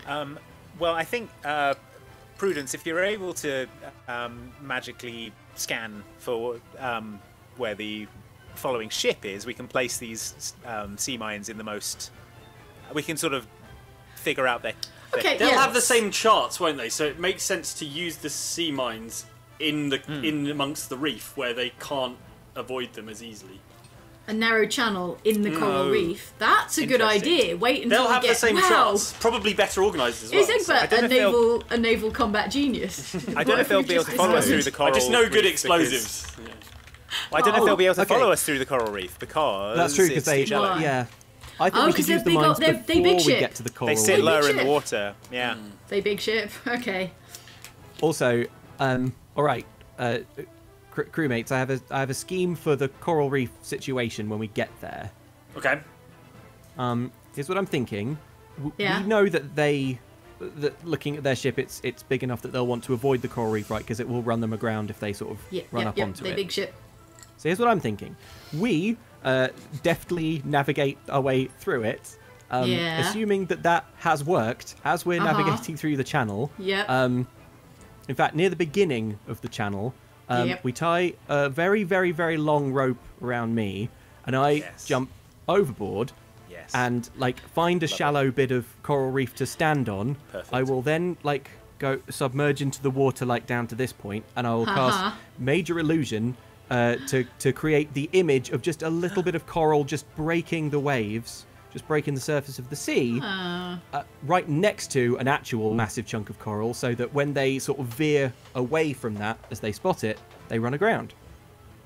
Um, well, I think uh, Prudence, if you're able to um, magically scan for um, where the following ship is, we can place these um, sea mines in the most. We can sort of figure out their. their- Okay, They'll yeah. have the same charts, won't they? So it makes sense to use the sea mines in the Hmm. in amongst the reef where they can't avoid them as easily. A narrow channel in the coral reef. That's a good idea. Wait until They'll we have get the same wow. charts, probably better organised as well. Is so- Egbert don't a know if they'll- naval a naval combat genius? I don't know if they'll be able to follow us through the I coral. just know good reef explosives. Yeah. because- Well, I don't know if they'll be able to okay. follow us through the coral reef because That's true because they. too shallow. Yeah. I think Oh, we 'cause should use they're the big- mines they're- before they big we get to the coral. They sit reef. lower in the water. Yeah. They big ship. Okay. Also, um, all right, uh, cr- crewmates, I have a I have a scheme for the coral reef situation when we get there. Okay. Um, here's what I'm thinking. W- Yeah. We know that they, that looking at their ship, it's it's big enough that they'll want to avoid the coral reef, right? Because it will run them aground if they sort of Yeah, run yeah, up yeah. onto They it. big ship. So here's what I'm thinking. We uh, deftly navigate our way through it, um, Yeah. assuming that that has worked as we're Uh-huh. navigating through the channel. Yep. Um, in fact, near the beginning of the channel, um, Yep. we tie a very, very, very long rope around me, and I Yes. jump overboard Yes. and like find a shallow bit of coral reef to stand on. Perfect. I will then like go submerge into the water like down to this point, and I will cast Uh-huh. major illusion uh, to to create the image of just a little bit of coral just breaking the waves, just breaking the surface of the sea, Uh, uh, right next to an actual massive chunk of coral, so that when they sort of veer away from that as they spot it, they run aground.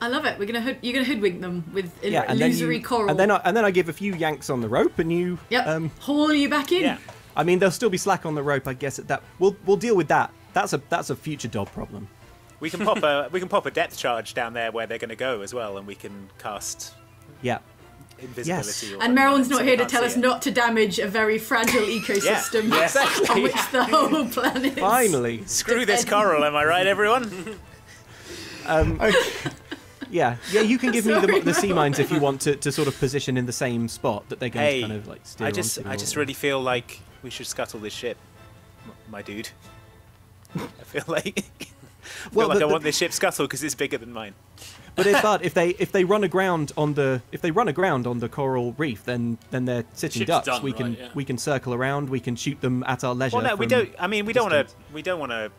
I love it. We're gonna hood- you're gonna hoodwink them with Yeah, and then illusory you, coral. and then I, and then I give a few yanks on the rope, and you yep. um, haul you back in. yeah. I mean, they'll still be slack on the rope, I guess. At that, we'll we'll deal with that. That's a that's a future Dob problem. We can pop a we can pop a depth charge down there where they're going to go as well, and we can cast Yeah, invisibility. Or And Meryl's so not they here to tell us it. not to damage a very fragile ecosystem Yeah, exactly. on which the whole planet. finally. Screw this coral, am I right, everyone? Um, yeah, yeah. You can give me the, the sea mines if you want to, to sort of position in the same spot that they're going Hey, to kind of like steer I just onto I just or- really feel like we should scuttle this ship, my dude. I feel like I feel Well, like the- I the- want this ship scuttled because it's bigger than mine. But if, but if they if they run aground on the if they run aground on the coral reef, then then they're sitting Ship's ducks. done, we can right, yeah. we can circle around. We can shoot them at our leisure. Well, no, we from don't. I mean, we don't want to. distance. We don't want to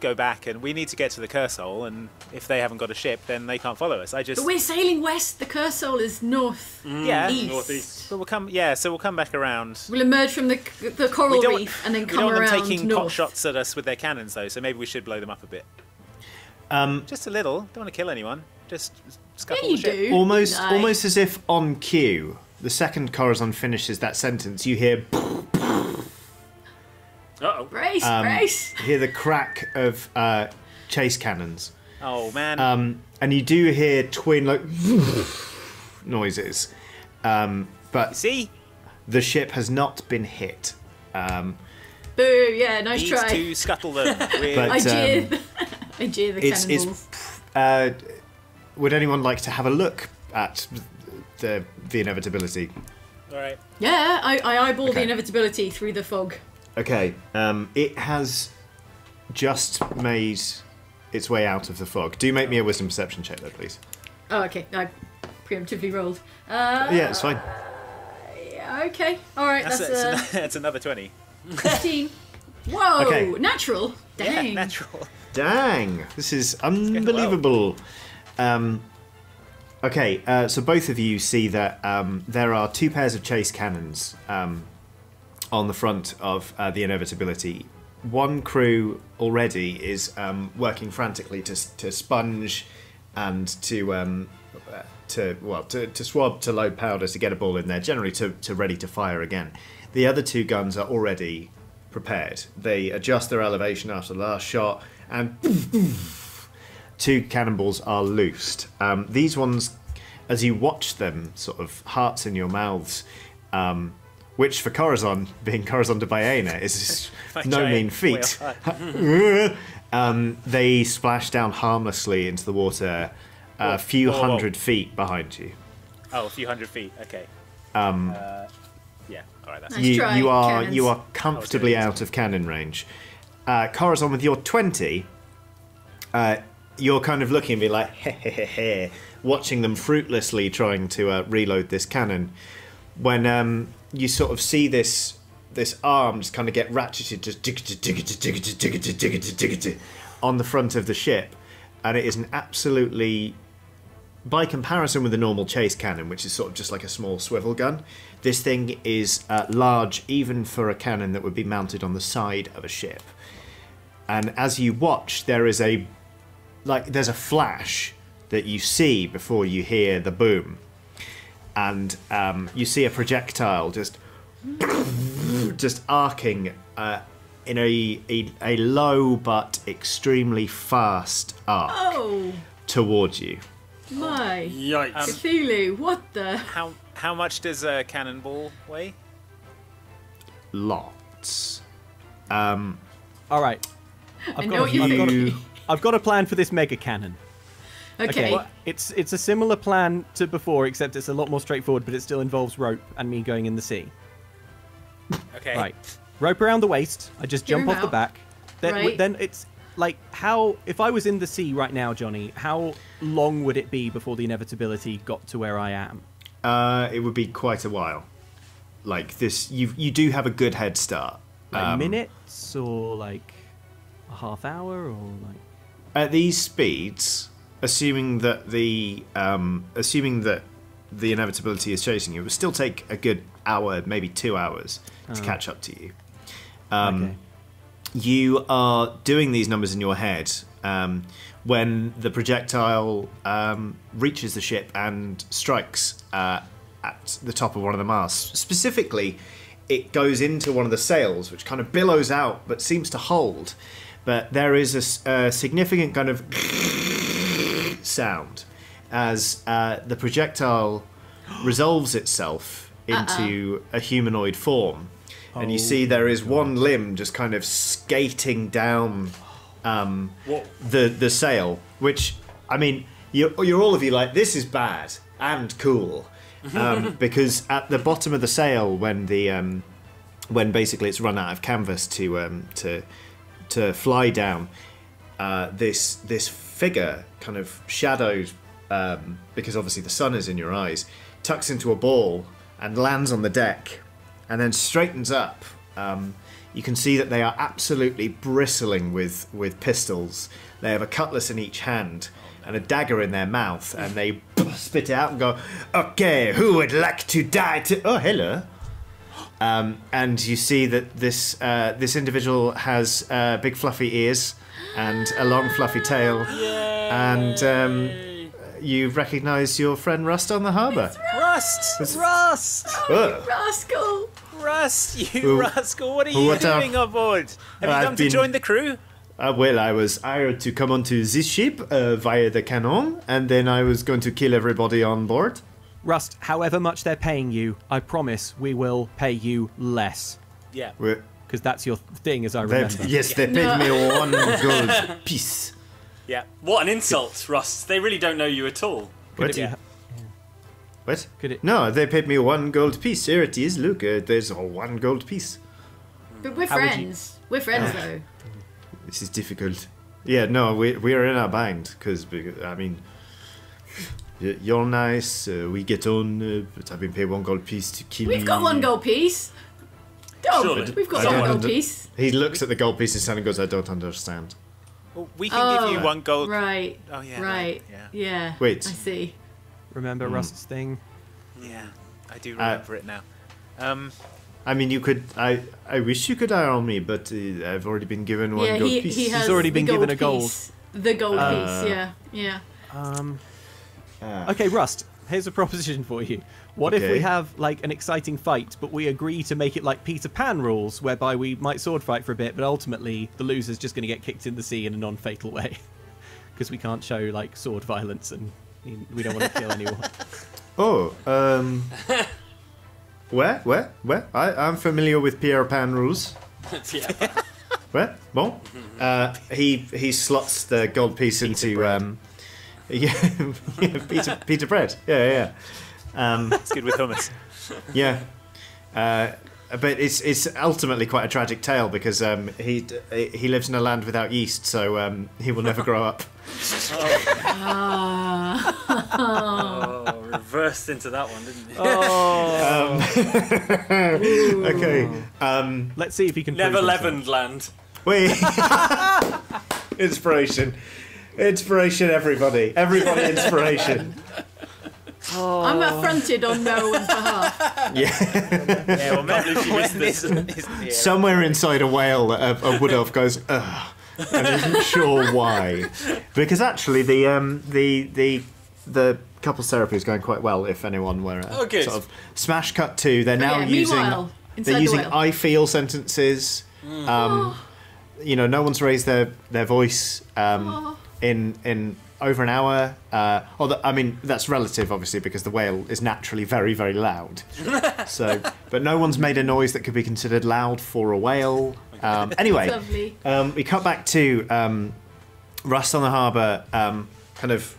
go back, and we need to get to the Cursole. And if they haven't got a ship, then they can't follow us. I just But we're sailing west. The Cursole is north. yeah. east. Northeast. But we'll come. Yeah, so we'll come back around. We'll emerge from the the coral We don't, reef and then we come don't want around them taking north. pot shots at us with their cannons, though. So maybe we should blow them up a bit. Um, Just a little. Don't want to kill anyone. Just Yeah, scuttle you the ship. do. almost, Nice. almost as if on cue, the second Corazon finishes that sentence, you hear Uh-oh. Brace, um, brace. hear the crack of uh, chase cannons, Oh man. um, and you do hear twin like noises, um, but See, the ship has not been hit. Um, Boo! Yeah, nice needs try. to scuttle them. With, But- I jeer. um, the- I jeer the it's- it's- uh, would anyone like to have a look at the the inevitability? all right. Yeah, I, I eyeball the inevitability through the fog. Okay, um, it has just made its way out of the fog. Do make me a wisdom perception check, though, please. Oh, okay. I preemptively rolled. Uh, yeah, it's fine. yeah, okay. All right. That's, That's, that's, uh, an- that's another twenty. thirteen. Whoa! Okay. Natural. Dang. Yeah, natural. Dang, this is unbelievable. Um, okay, uh, so both of you see that um, there are two pairs of chase cannons um, on the front of uh, the inevitability. One crew already is um, working frantically to, to sponge and to um, uh, to well to, to swab to load powder to get a ball in there, generally to, to ready to fire again. The other two guns are already prepared. They adjust their elevation after the last shot, and two cannonballs are loosed. Um, these ones, as you watch them, sort of hearts in your mouths, um, which for Corazon, being Corazon de Baena, is no mean feat. um, they splash down harmlessly into the water a few whoa, whoa. hundred feet behind you. Oh, a few hundred feet. Okay. Um. Uh, yeah. All right. That's Nice you, try, you are cannons. you are comfortably Oh, out of cannon range. Uh, Corazon, with your twenty, uh, you're kind of looking and be like, heh heh heh heh, watching them fruitlessly trying to uh, reload this cannon. When um, you sort of see this this arm just kind of get ratcheted, just on the front of the ship, and it is an absolutely by comparison with a normal chase cannon, which is sort of just like a small swivel gun, this thing is uh, large even for a cannon that would be mounted on the side of a ship. And as you watch, there is a like there's a flash that you see before you hear the boom, and um, you see a projectile just just arcing uh, in a, a a low but extremely fast arc Oh. towards you. My. Yikes. Cthulhu, what the? How how much does a cannonball weigh? Lots. Um, All right. I've I got know a- what you're I've got a- you, I've got a plan for this mega cannon. Okay. It's it's a similar plan to before, except it's a lot more straightforward, but it still involves rope and me going in the sea. Okay. Right. Rope around the waist. I just jump off him the back. Then, Right. then it's like how if I was in the sea right now, Johnny, how long would it be before the inevitability got to where I am? uh, it would be quite a while. Like this, you you do have a good head start. Like Um, minutes or like a half hour or like At these speeds, assuming that the um, assuming that the inevitability is chasing you, it would still take a good hour, maybe two hours, to catch up to you. Um, okay. You are doing these numbers in your head um, when the projectile um, reaches the ship and strikes uh, at the top of one of the masts. Specifically, it goes into one of the sails, which kind of billows out but seems to hold. But there is a significant kind of sound as uh, the projectile resolves itself into a humanoid form. And you Oh see there is one limb just kind of skating down um, the the sail, which I mean, you're, you're all of you like this is bad and cool, um, because at the bottom of the sail, when the um, when basically it's run out of canvas to um, to to fly down, uh, this this figure kind of shadowed um, because obviously the sun is in your eyes, tucks into a ball and lands on the deck, and then straightens up. Um, you can see that they are absolutely bristling with with pistols. They have a cutlass in each hand and a dagger in their mouth, and they spit it out and go, "Okay, who would like to die?" To oh, hello. Um, and you see that this uh, this individual has uh, big fluffy ears and a long fluffy tail, and um, you recognise your friend Rust on the harbour. Rust! Rust! Ugh. Rascal! Rust! You Who- rascal! What are you what, doing on board? Have you I've come to join the crew? Uh, well, I was hired to come onto this ship uh, via the cannon, and then I was going to kill everybody on board. Rust, however much they're paying you, I promise we will pay you less. Yeah. Because that's your thing, as I they- remember. yes, they paid me one gold piece. Yeah. What an insult, Rust. They really don't know you at all. Could What? it be- Yeah. What? Could it- No, they paid me one gold piece. Here it is. Look, uh, there's a one gold piece. But we're How would you- friends. We're friends though. This is difficult. Yeah, no, we we are in a bind because I mean, y- you're nice. Uh, we get on, uh, but I've been paid one gold piece to kill We've got you. one gold piece. Dob, Surely. we've got one gold piece. He looks at the gold piece in his and goes, "I don't understand." Well, we can give you one gold. Right. Oh, yeah, Right. right, yeah. Yeah. Wait. I see. Remember Rust's thing? Yeah. I do Uh, remember it now. Um, I mean, you could. I I wish you could hire on me, but uh, I've already been given one yeah, gold he, piece. he has already the been given a gold. piece. The gold Uh, piece, yeah. Yeah. Um, Ah. okay, Rust, here's a proposition for you. What if we have like an exciting fight, but we agree to make it like Peter Pan rules, whereby we might sword fight for a bit, but ultimately the loser's just going to get kicked in the sea in a non-fatal way, because we can't show like sword violence and we don't want to kill anyone. Oh, um, where, where, where? I I'm familiar with Pierre Pan rules. yeah. Where? Bon. Uh, he he slots the gold piece into um, yeah, yeah, Peter Peter bread. Yeah, yeah, yeah. Um, it's good with hummus. yeah. Uh, but it's it's ultimately quite a tragic tale because um, he he lives in a land without yeast, so um, he will never grow up. Oh, reversed into that one, didn't he? Oh, Okay. Um, let's see if he can. Never prove himself. leavened land. wait. inspiration. Inspiration, everybody. Everybody, inspiration. I'm affronted on no one's behalf. Yeah. Yeah, well, believe you when missed this. isn't- isn't. Somewhere inside a whale, a, a wood elf goes, ugh, and isn't sure why. Because actually, the um, the the the couples therapy is going quite well. If anyone were uh, Oh, sort of smash cut to, they're now yeah, using they're using whale. I feel sentences. Um, you know, no one's raised their their voice um, Oh. In in over an hour. Uh, although, I mean, that's relative, obviously, because the whale is naturally very, very loud. so, but no one's made a noise that could be considered loud for a whale. Um, anyway, um, we cut back to um, Rust on the harbour, um, kind of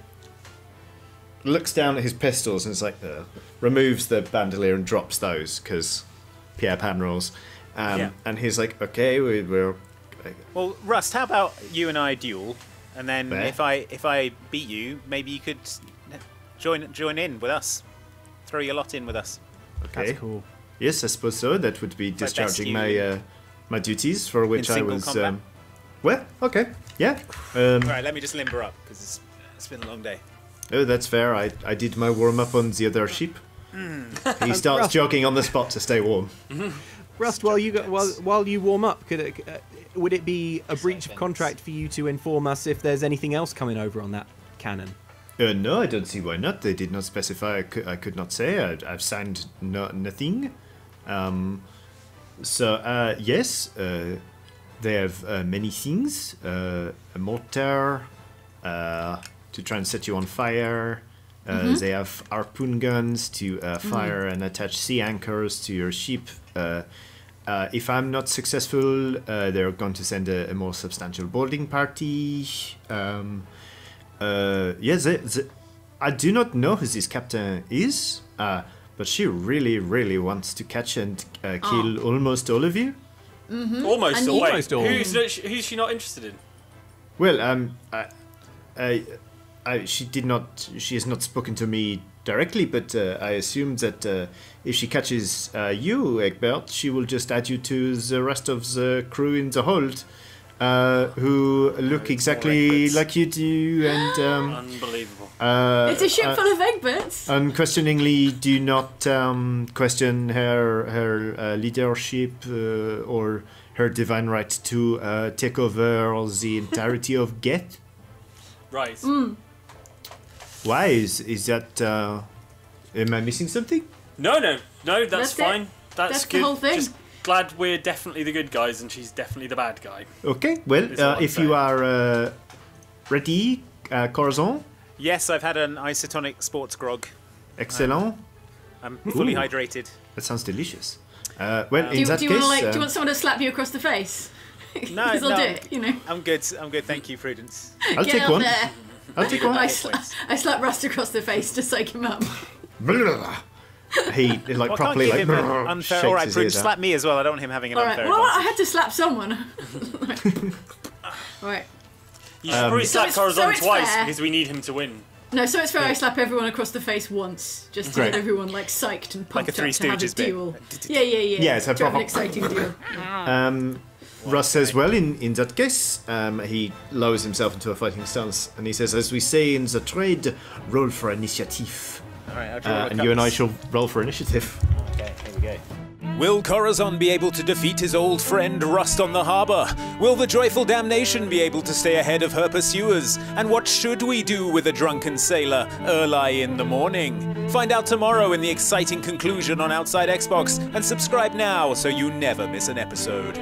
looks down at his pistols and it's like, uh, removes the bandolier and drops those because Pierre Pan rules. Um, Yeah. And he's like, okay, we, we're. Well, Rust, how about you and I duel, and then There. if I if I beat you, maybe you could join join in with us, throw your lot in with us. Okay. That's cool. Yes, I suppose so. That would be best discharging my uh, my duties for which I was. combat? Um, well, okay, yeah. Um, All right, let me just limber up because it's, it's been a long day. Oh, that's fair. I, I did my warm up on the other ship. He starts Rust. jogging on the spot to stay warm. Rust, while you go, while while you warm up, could it, uh, would it be a breach of contract for you to inform us if there's anything else coming over on that cannon? Uh, no, I don't see why not. They did not specify. I could, I could not say. I, I've signed no, nothing. Um, so uh, yes, uh, they have uh, many things. Uh, a mortar uh, to try and set you on fire. Uh, They have harpoon guns to uh, fire and attach sea anchors to your ship. Uh, if I'm not successful, uh, they're going to send a, a more substantial boarding party. Um, uh, yeah, they, they, I do not know who this captain is, uh, but she really, really wants to catch and uh, kill almost all of you. Almost And all. you- Almost all. Who's, who's she not interested in? Well, um, I, I, I, she did not. She has not spoken to me directly, but uh, I assume that uh, if she catches uh, you, Egbert, she will just add you to the rest of the crew in the hold, uh, who look exactly like you do, and um, Unbelievable. uh, It's a ship uh, full of Egberts. unquestioningly do not um, question her her uh, leadership uh, or her divine right to uh, take over the entirety of Geth. Right. Why is is that? Uh, am I missing something? No, no, no. That's, That's it. fine. That's, That's the good. whole thing. Just glad we're definitely the good guys and she's definitely the bad guy. Okay, well, uh, I'm if you are uh, ready, uh, Corazon, Yes, I've had an isotonic sports grog. excellent. I'm fully Ooh. hydrated. That sounds delicious. Uh, well, do in you, that do you case, want to like? do uh, you want someone to slap you across the face? No, I'll no. do it. You know. I'm good. I'm good. Thank you, Prudence. I'll Get take one. there. I'll take one. I, Hit sla- I slap Rust across the face to psych him up. He like Well, I can't properly give like him an unfair. All right, his Prudence, slap me as well. I don't want him having an All right. unfair Well, I had to slap someone. All right. You should Um, probably slap it's- so Corazon it's twice fair. because we need him to win. No, so it's fair. I slap everyone across the face once, just to Great. get everyone like psyched and Like a pumped Three up to have a Stooges bit. duel. Yeah, yeah, yeah. Yeah, it's a to have an proper- exciting duel. Um, Russ says, well, in, in that case, um, he lowers himself into a fighting stance and he says, as we say in the trade, roll for initiative. All right, Uh, and you and I shall roll for initiative. Okay, here we go. Will Corazon be able to defeat his old friend Rust on the harbour? Will the joyful damnation be able to stay ahead of her pursuers? And what should we do with a drunken sailor early in the morning? Find out tomorrow in the exciting conclusion on Outside Xbox and subscribe now so you never miss an episode.